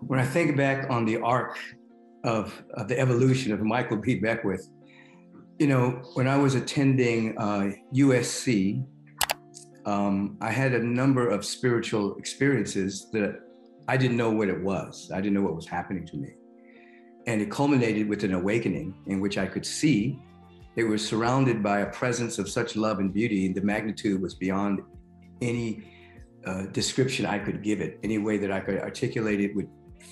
when I think back on the arc of, of the evolution of Michael B. Beckwith, you know, when I was attending uh, USC, um, I had a number of spiritual experiences that I didn't know what it was. I didn't know what was happening to me. And it culminated with an awakening in which I could see it was surrounded by a presence of such love and beauty. The magnitude was beyond any uh, description I could give it. Any way that I could articulate it would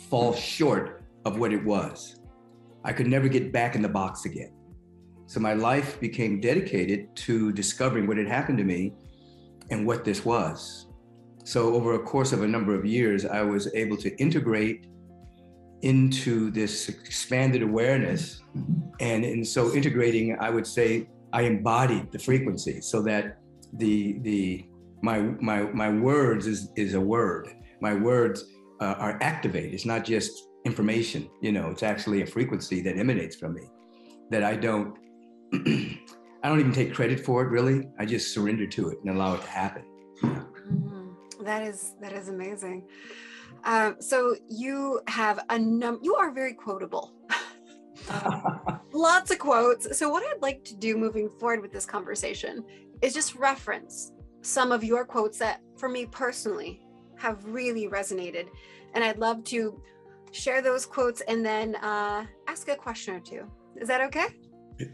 fall short of what it was. I could never get back in the box again. So my life became dedicated to discovering what had happened to me and what this was. So over a course of a number of years, I was able to integrate into this expanded awareness. And in so integrating, I would say I embodied the frequency so that the the my my my words is is a word. My words uh, are activated. It's not just information, you know, it's actually a frequency that emanates from me that I don't I don't even take credit for it really. I just surrender to it and allow it to happen. Mm-hmm. That is that is amazing. Um, so you have a num you are very quotable. Lots of quotes. So what I'd like to do moving forward with this conversation is just reference some of your quotes that for me personally have really resonated. And I'd love to share those quotes and then uh, ask a question or two. Is that okay?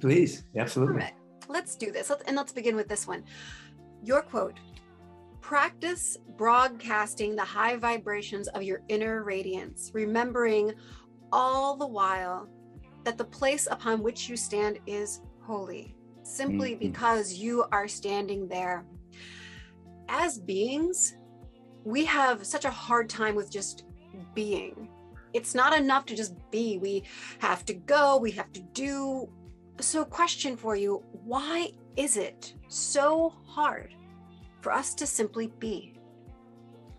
Please, absolutely. Let's do this. Let's, and let's begin with this one. Your quote practice broadcasting the high vibrations of your inner radiance, remembering all the while that the place upon which you stand is holy, simply mm-hmm. because you are standing there. As beings, we have such a hard time with just being. It's not enough to just be. We have to go, we have to do. So, question for you why is it so hard for us to simply be?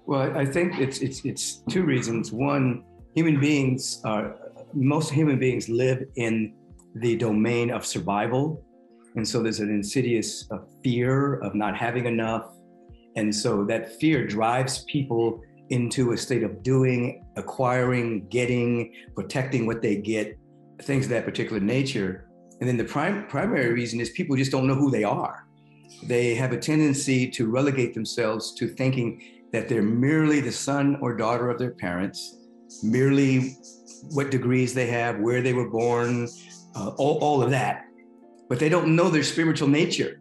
Well, I think it's it's it's two reasons. One, human beings are most human beings live in the domain of survival, and so there's an insidious uh, fear of not having enough, and so that fear drives people into a state of doing, acquiring, getting, protecting what they get, things of that particular nature. And then the prime, primary reason is people just don't know who they are they have a tendency to relegate themselves to thinking that they're merely the son or daughter of their parents, merely what degrees they have, where they were born, uh, all, all of that. But they don't know their spiritual nature.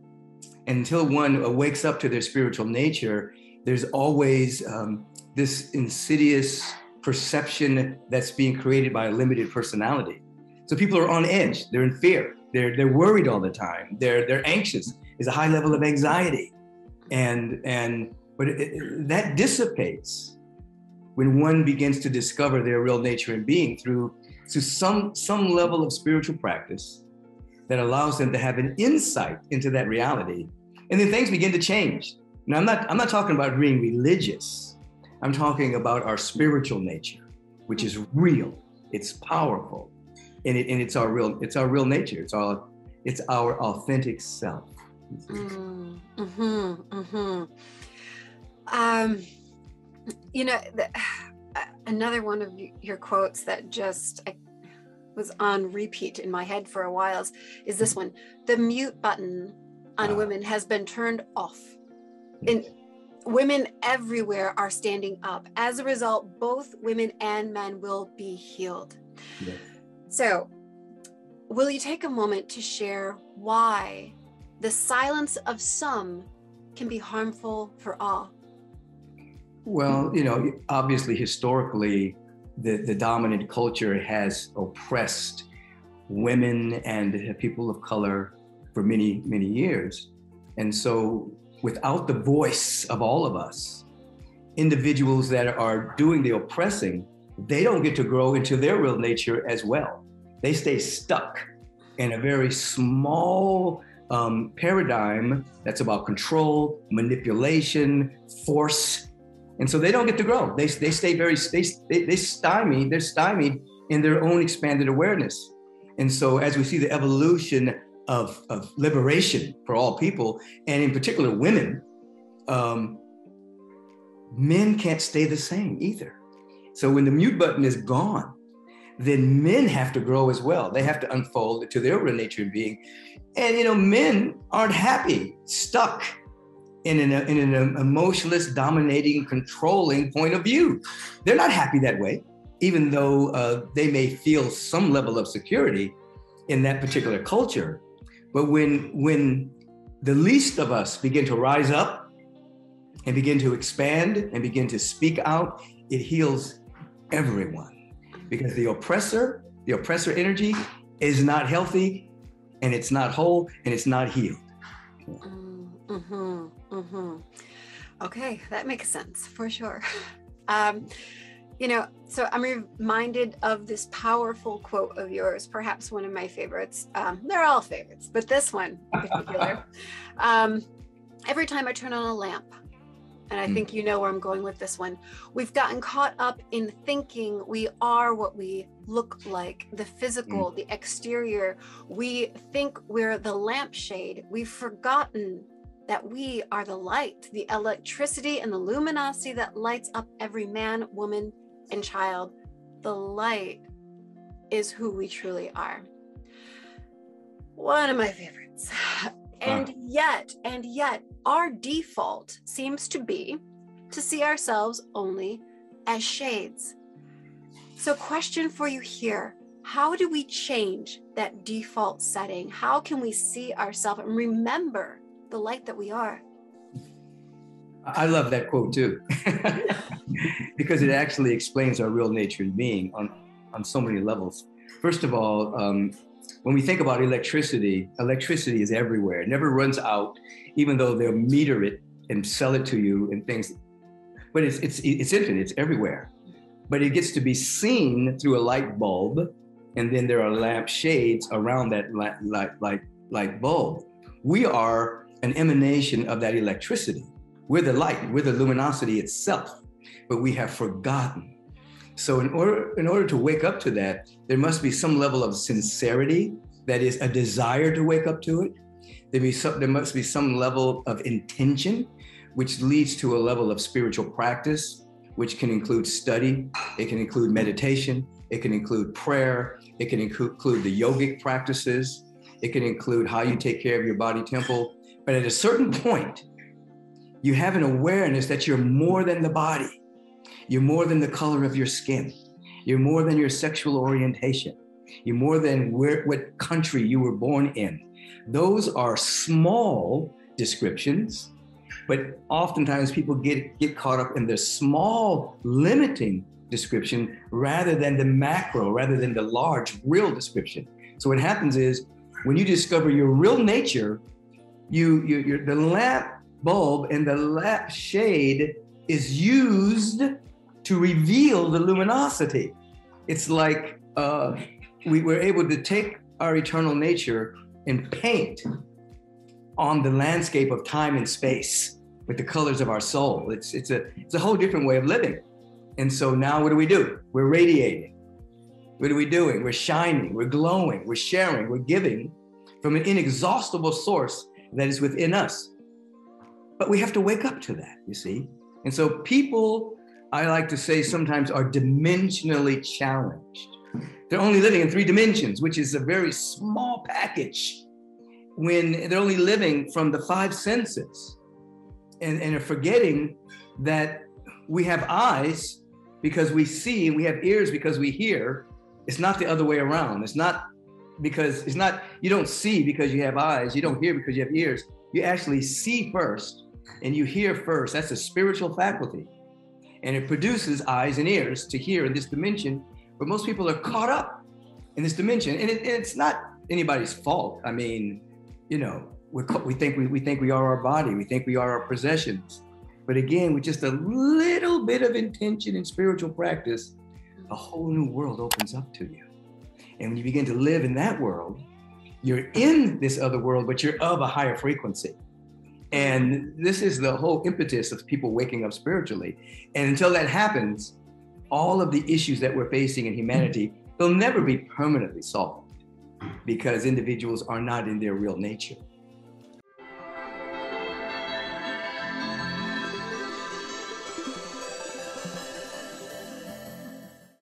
Until one wakes up to their spiritual nature, there's always um, this insidious perception that's being created by a limited personality. So people are on edge, they're in fear, they're, they're worried all the time, they're, they're anxious is a high level of anxiety. And, and but it, it, that dissipates when one begins to discover their real nature and being through, through some, some level of spiritual practice that allows them to have an insight into that reality. And then things begin to change. Now, I'm not, I'm not talking about being religious. I'm talking about our spiritual nature, which is real. It's powerful, and, it, and it's our real it's our real nature. It's our it's our authentic self. Mm, hmm mm-hmm. Um, you know, the, another one of your quotes that just I, was on repeat in my head for a while is, is this one: "The mute button on women has been turned off." And women everywhere are standing up. As a result, both women and men will be healed. Yes. So, will you take a moment to share why the silence of some can be harmful for all? Well, you know, obviously, historically, the, the dominant culture has oppressed women and people of color for many, many years. And so, without the voice of all of us, individuals that are doing the oppressing, they don't get to grow into their real nature as well. They stay stuck in a very small um, paradigm that's about control, manipulation, force. And so they don't get to grow. They, they stay very, they, they, they stymied, they're stymied in their own expanded awareness. And so as we see the evolution of, of liberation for all people, and in particular women, um, men can't stay the same either. So when the mute button is gone, then men have to grow as well. They have to unfold to their real nature and being. And you know, men aren't happy, stuck in an, in an emotionless, dominating, controlling point of view. They're not happy that way, even though uh, they may feel some level of security in that particular culture. But when when the least of us begin to rise up and begin to expand and begin to speak out, it heals everyone. Because the oppressor, the oppressor energy is not healthy and it's not whole and it's not healed. Mm-hmm, mm-hmm. Okay, that makes sense for sure. Um, you know, so I'm reminded of this powerful quote of yours, perhaps one of my favorites. Um, they're all favorites, but this one in particular. um, every time I turn on a lamp, and I hmm. think you know where I'm going with this one. We've gotten caught up in thinking we are what we look like, the physical, mm. the exterior. We think we're the lampshade. We've forgotten that we are the light, the electricity and the luminosity that lights up every man, woman, and child. The light is who we truly are. One of my favorites. And yet, and yet, our default seems to be to see ourselves only as shades. So, question for you here How do we change that default setting? How can we see ourselves and remember the light that we are? I love that quote too, because it actually explains our real nature and being on, on so many levels. First of all, um, when we think about electricity, electricity is everywhere. It never runs out, even though they'll meter it and sell it to you and things. But it's it's it's infinite. It's everywhere. But it gets to be seen through a light bulb, and then there are lamp shades around that light light light, light bulb. We are an emanation of that electricity. We're the light, we're the luminosity itself, but we have forgotten. So in order in order to wake up to that, there must be some level of sincerity, that is a desire to wake up to it. There, be some, there must be some level of intention, which leads to a level of spiritual practice, which can include study, it can include meditation, it can include prayer, it can include the yogic practices, it can include how you take care of your body temple. But at a certain point, you have an awareness that you're more than the body. You're more than the color of your skin. You're more than your sexual orientation. You're more than where, what country you were born in. Those are small descriptions, but oftentimes people get, get caught up in the small, limiting description rather than the macro, rather than the large, real description. So what happens is when you discover your real nature, you, you the lamp bulb and the lamp shade is used to reveal the luminosity. It's like uh, we were able to take our eternal nature and paint on the landscape of time and space with the colors of our soul. It's, it's, a, it's a whole different way of living. And so now what do we do? We're radiating. What are we doing? We're shining, we're glowing, we're sharing, we're giving from an inexhaustible source that is within us. But we have to wake up to that, you see? And so people, I like to say, sometimes are dimensionally challenged. They're only living in three dimensions, which is a very small package when they're only living from the five senses and, and are forgetting that we have eyes because we see and we have ears because we hear. It's not the other way around. It's not because it's not, you don't see because you have eyes, you don't hear because you have ears. You actually see first and you hear first. That's a spiritual faculty. And it produces eyes and ears to hear in this dimension. But most people are caught up in this dimension. And, it, it's not anybody's fault. I mean, you know, we we think we, we think we are our body, we think we are our possessions. But again, with just a little bit of intention and spiritual practice, a whole new world opens up to you. And when you begin to live in that world, you're in this other world, but you're of a higher frequency. And this is the whole impetus of people waking up spiritually. And until that happens, all of the issues that we're facing in humanity, they'll never be permanently solved because individuals are not in their real nature.